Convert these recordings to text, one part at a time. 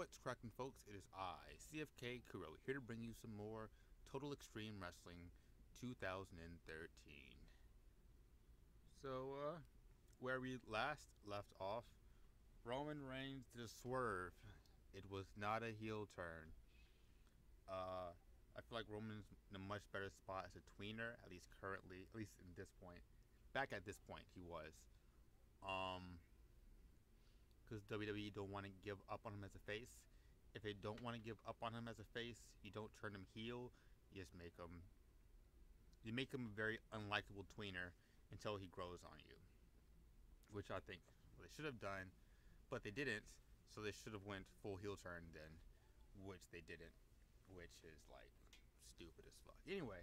What's cracking, folks? It is I, CFK Kuroh, here to bring you some more Total Extreme Wrestling 2013. So, uh, where we last left off, Roman Reigns did a swerve. It was not a heel turn. Uh, I feel like Roman's in a much better spot as a tweener, at least currently, at least in this point. Back at this point, he was. Because WWE don't want to give up on him as a face. If they don't want to give up on him as a face, you don't turn him heel. You just make him. You make him a very unlikable tweener until he grows on you, which I think well, they should have done, but they didn't. So they should have went full heel turn then, which they didn't, which is like stupid as fuck. Anyway,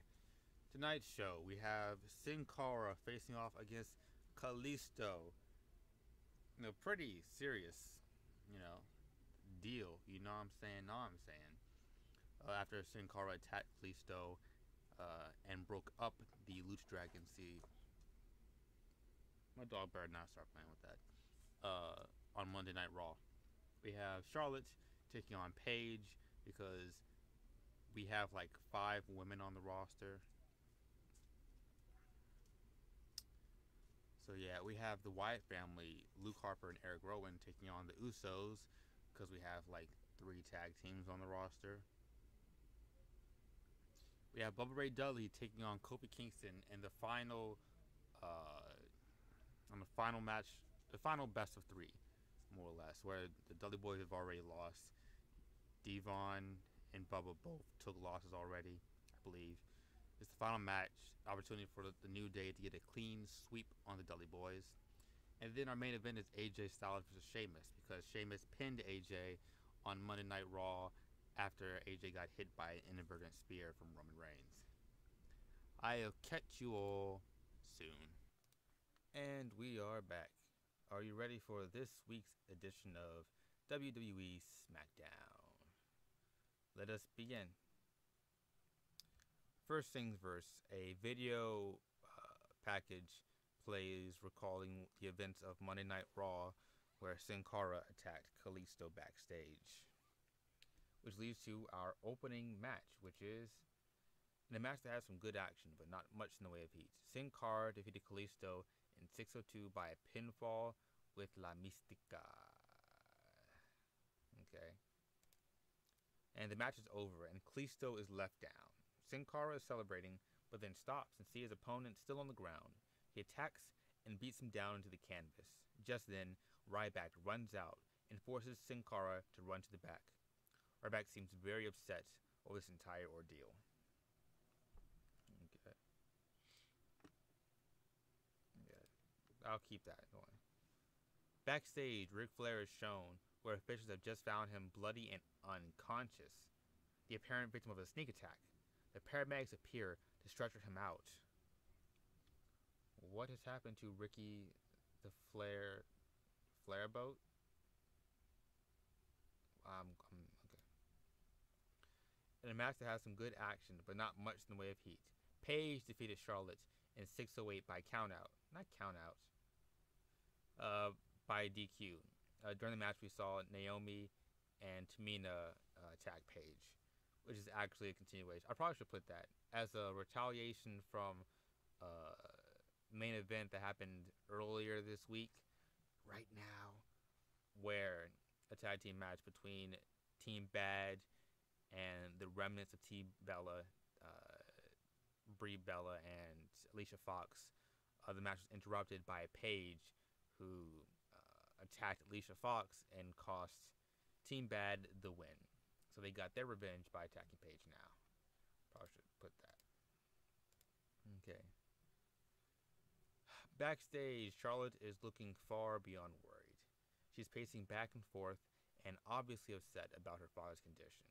tonight's show we have Sin Cara facing off against Kalisto you know, pretty serious, you know, deal. You know what I'm saying? Know what I'm saying? Uh, after Sin Cara attacked Kalisto uh, and broke up the Lucha Dragon Sea. My dog better not start playing with that. Uh, on Monday Night Raw, we have Charlotte taking on Paige because we have like five women on the roster. So yeah, we have the Wyatt family, Luke Harper and Eric Rowan taking on the Usos because we have like three tag teams on the roster. We have Bubba Ray Dudley taking on Kofi Kingston in the final, uh, on the final match, the final best of three, more or less, where the Dudley Boys have already lost. Devon and Bubba both took losses already, I believe. It's the final match opportunity for the, New Day to get a clean sweep on the Dudley Boys. And then our main event is AJ Styles versus Sheamus because Sheamus pinned AJ on Monday Night Raw after AJ got hit by an inadvertent spear from Roman Reigns. I'll catch you all soon. And we are back. Are you ready for this week's edition of WWE SmackDown? Let us begin. First things first, a video uh, package plays recalling the events of Monday Night Raw where Sin Cara attacked Kalisto backstage. Which leads to our opening match, which is in a match that has some good action, but not much in the way of heat. Sin Cara defeated Kalisto in 602 by a pinfall with La Mistica. Okay. And the match is over, and Kalisto is left down. Sin Cara is celebrating, but then stops and sees his opponent still on the ground. He attacks and beats him down into the canvas. Just then, Ryback runs out and forces Sin Cara to run to the back. Ryback seems very upset over this entire ordeal. Okay. Yeah, I'll keep that going. Backstage, Ric Flair is shown where officials have just found him bloody and unconscious, the apparent victim of a sneak attack. The paramedics appear to stretcher him out. What has happened to Ricky the flare Flair boat? Um, um, okay. In a match that has some good action, but not much in the way of heat. Paige defeated Charlotte in 608 by countout. Not countout. Uh, by DQ. Uh, during the match, we saw Naomi and Tamina uh, attack Paige which is actually a continuation. I probably should put that as a retaliation from uh, main event that happened earlier this week. Right now, where a tag team match between Team Bad and the remnants of Team Bella, uh, Brie Bella, and Alicia Fox. Uh, the match was interrupted by Paige, who uh, attacked Alicia Fox and cost Team Bad the win. So they got their revenge by attacking Paige now. Probably should put that. Okay. Backstage, Charlotte is looking far beyond worried. She's pacing back and forth and obviously upset about her father's condition.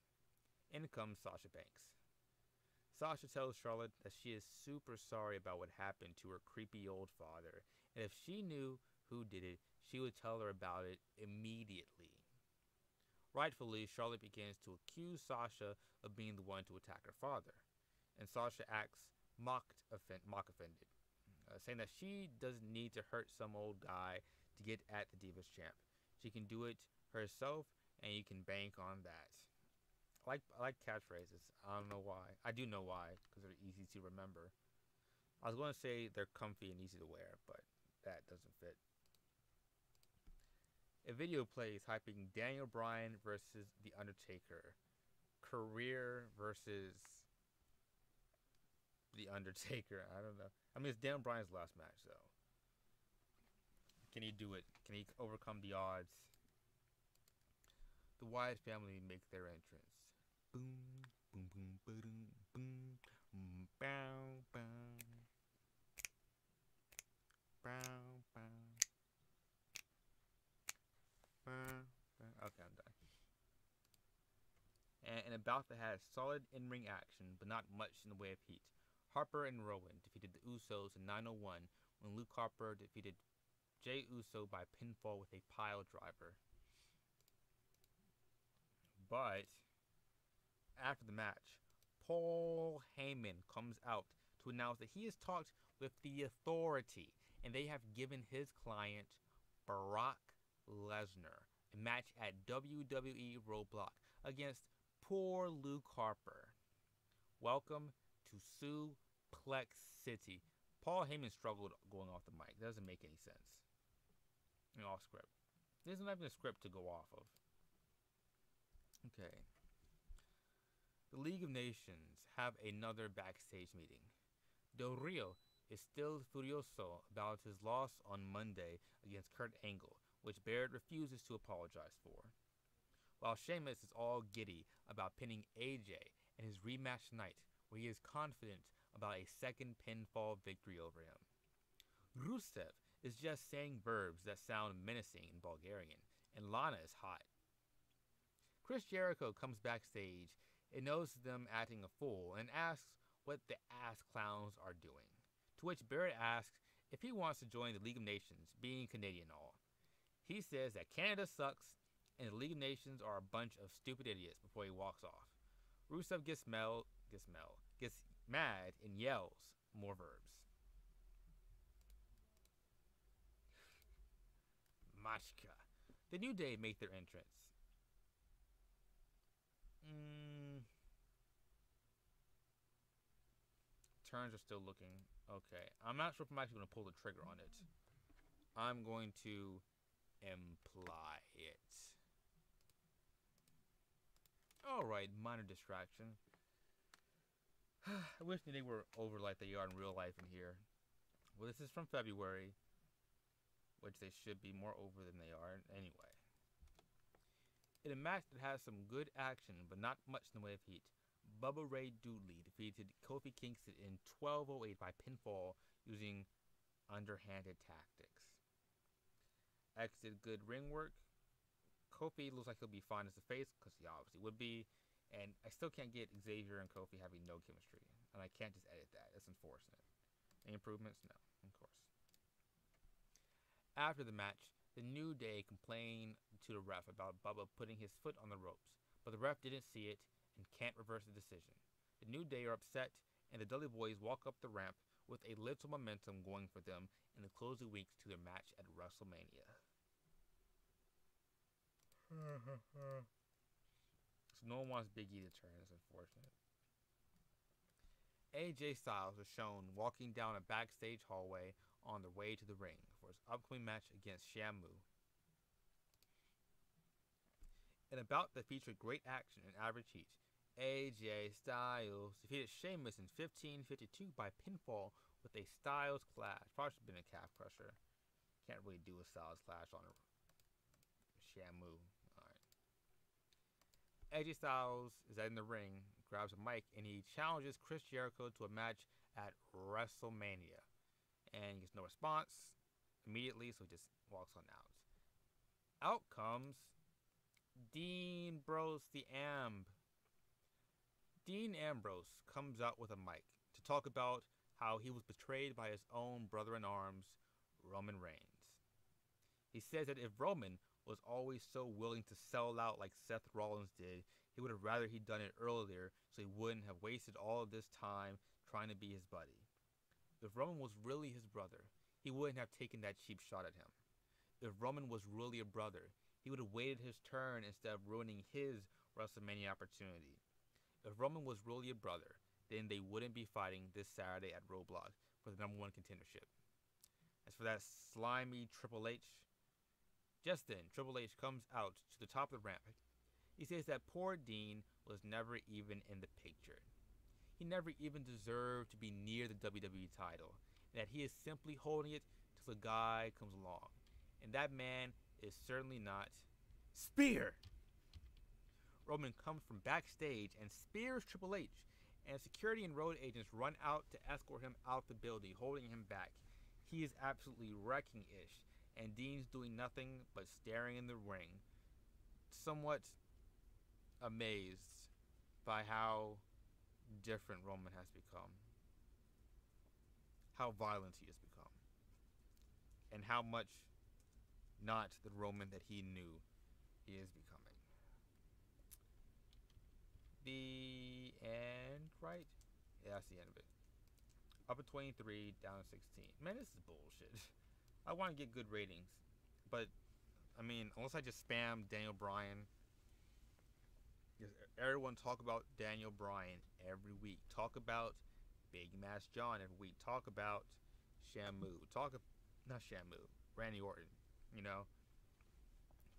In comes Sasha Banks. Sasha tells Charlotte that she is super sorry about what happened to her creepy old father, and if she knew who did it, she would tell her about it immediately. Rightfully, Charlotte begins to accuse Sasha of being the one to attack her father, and Sasha acts mocked, offen- mock offended, uh, saying that she doesn't need to hurt some old guy to get at the Divas champ. She can do it herself, and you can bank on that. I like I like catchphrases. I don't know why. I do know why because they're easy to remember. I was going to say they're comfy and easy to wear, but that doesn't fit. A video plays hyping Daniel Bryan versus The Undertaker. Career versus The Undertaker. I don't know. I mean, it's Daniel Bryan's last match, though. Can he do it? Can he overcome the odds? The Wyatt family make their entrance. Boom, boom, boom, boom, boom, boom, bow, bow. Bow, bow. Bow, bow. Okay, I'm done. And, and a bout that has solid in-ring action, but not much in the way of heat. Harper and Rowan defeated the Usos in 901 when Luke Harper defeated Jay Uso by pinfall with a pile driver. But after the match, Paul Heyman comes out to announce that he has talked with the authority and they have given his client Brock Lesnar a match at WWE Roadblock against poor Luke Harper. Welcome to Suplex City. Paul Heyman struggled going off the mic. That Doesn't make any sense. Know, off script. There's not even a script to go off of. Okay. The League of Nations have another backstage meeting. Del Rio is still furioso about his loss on Monday against Kurt Angle, which Barrett refuses to apologize for. While Sheamus is all giddy about pinning AJ in his rematch tonight, where he is confident about a second pinfall victory over him. Rusev is just saying verbs that sound menacing in Bulgarian, and Lana is hot. Chris Jericho comes backstage and notices them acting a fool and asks what the ass clowns are doing. To which Barrett asks if he wants to join the League of Nations, being Canadian all. He says that Canada sucks and the League of Nations are a bunch of stupid idiots before he walks off. Rusev gets mel gets mel gets mad and yells more verbs. Machka. The New Day make their entrance. Mm. Turns are still looking. Okay. I'm not sure if I'm actually going to pull the trigger on it. I'm going to imply it. Alright, minor distraction. I wish they were over like they are in real life in here. Well, this is from February, which they should be more over than they are anyway. In a match that has some good action, but not much in the way of heat, Bubba Ray Dudley defeated Kofi Kingston in 1208 by pinfall using underhanded tactics. X did good ring work. Kofi looks like he'll be fine as a face, because he obviously would be. And I still can't get Xavier and Kofi having no chemistry. And I can't just edit that. That's unfortunate. Any improvements? No, of course. After the match, the New Day complained to the ref about Bubba putting his foot on the ropes, but the ref didn't see it and can't reverse the decision. The New Day are upset, and the Dudley Boys walk up the ramp with a little momentum going for them in the closing weeks to their match at WrestleMania. So no one wants Big E to turn. It's unfortunate. AJ Styles was shown walking down a backstage hallway on the way to the ring for his upcoming match against Shamu. In a bout that featured great action and average heat, AJ Styles defeated Sheamus in 1552 by pinfall with a Styles Clash. Probably should have been a calf crusher. Can't really do a Styles Clash on a Shamu. AJ Styles is in the ring, grabs a mic, and he challenges Chris Jericho to a match at WrestleMania. And he gets no response immediately, so he just walks on out. Out comes Dean Bros the Amb. Dean Ambrose comes out with a mic to talk about how he was betrayed by his own brother in arms, Roman Reigns. He says that if Roman was always so willing to sell out like Seth Rollins did, he would have rather he'd done it earlier so he wouldn't have wasted all of this time trying to be his buddy. If Roman was really his brother, he wouldn't have taken that cheap shot at him. If Roman was really a brother, he would have waited his turn instead of ruining his WrestleMania opportunity. If Roman was really a brother, then they wouldn't be fighting this Saturday at Roadblock for the number one contendership. As for that slimy Triple H, just then Triple H comes out to the top of the ramp. He says that poor Dean was never even in the picture. He never even deserved to be near the WWE title, and that he is simply holding it till a guy comes along. And that man is certainly not Spear. Roman comes from backstage and spears Triple H, and security and road agents run out to escort him out the building, holding him back. He is absolutely wrecking Ish, and Dean's doing nothing but staring in the ring, somewhat amazed by how different Roman has become, how violent he has become, and how much not the Roman that he knew he is becoming. The end, right? Yeah, that's the end of it. Up at 23, down at 16. Man, this is bullshit. I want to get good ratings, but I mean, unless I just spam Daniel Bryan. Everyone talk about Daniel Bryan every week. Talk about Big Match John every week. Talk about Shamu. Talk, not Shamu, Randy Orton. You know.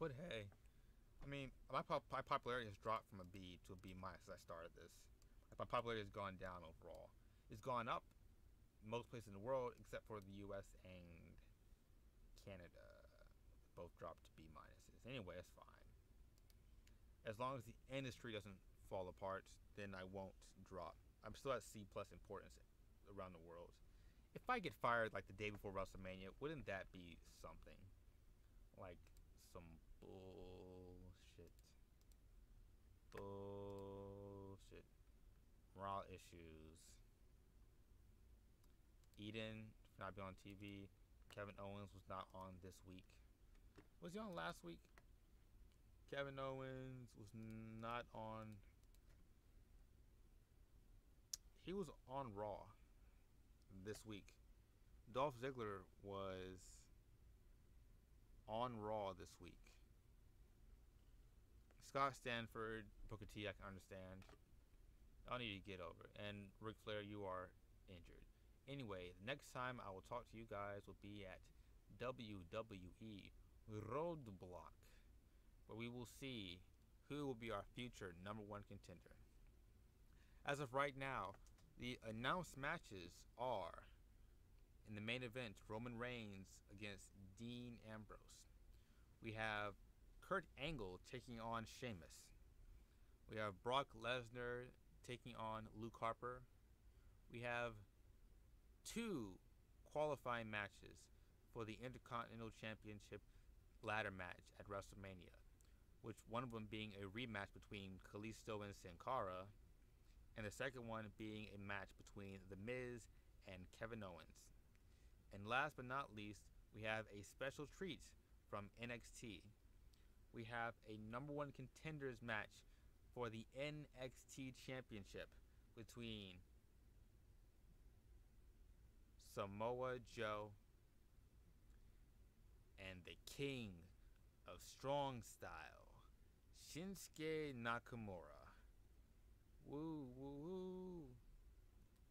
But hey, I mean, my, pop- my popularity has dropped from a B to a B minus since I started this. My popularity has gone down overall. It's gone up most places in the world except for the U.S. and Canada. Both dropped to B minuses. Anyway, it's fine. As long as the industry doesn't fall apart, then I won't drop. I'm still at C plus importance around the world. If I get fired like the day before WrestleMania, wouldn't that be something? Like some bull Bullshit. Raw issues. Eden not be on TV. Kevin Owens was not on this week. Was he on last week? Kevin Owens was not on. He was on Raw this week. Dolph Ziggler was on Raw this week. Scott Stanford, Booker T, I can understand. I need to get over. And Ric Flair, you are injured. Anyway, the next time I will talk to you guys will be at WWE Roadblock, where we will see who will be our future number one contender. As of right now, the announced matches are in the main event Roman Reigns against Dean Ambrose. We have Kurt Angle taking on Sheamus. We have Brock Lesnar taking on Luke Harper. We have two qualifying matches for the Intercontinental Championship ladder match at WrestleMania, which one of them being a rematch between Kalisto and Sin Cara, and the second one being a match between The Miz and Kevin Owens. And last but not least, we have a special treat from NXT we have a number one contenders match for the NXT Championship between Samoa Joe and the King of Strong Style, Shinsuke Nakamura. Woo, woo, woo.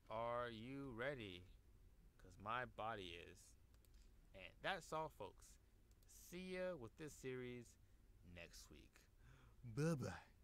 Are you ready? Because my body is. And that's all, folks. See ya with this series next week. Bye bye.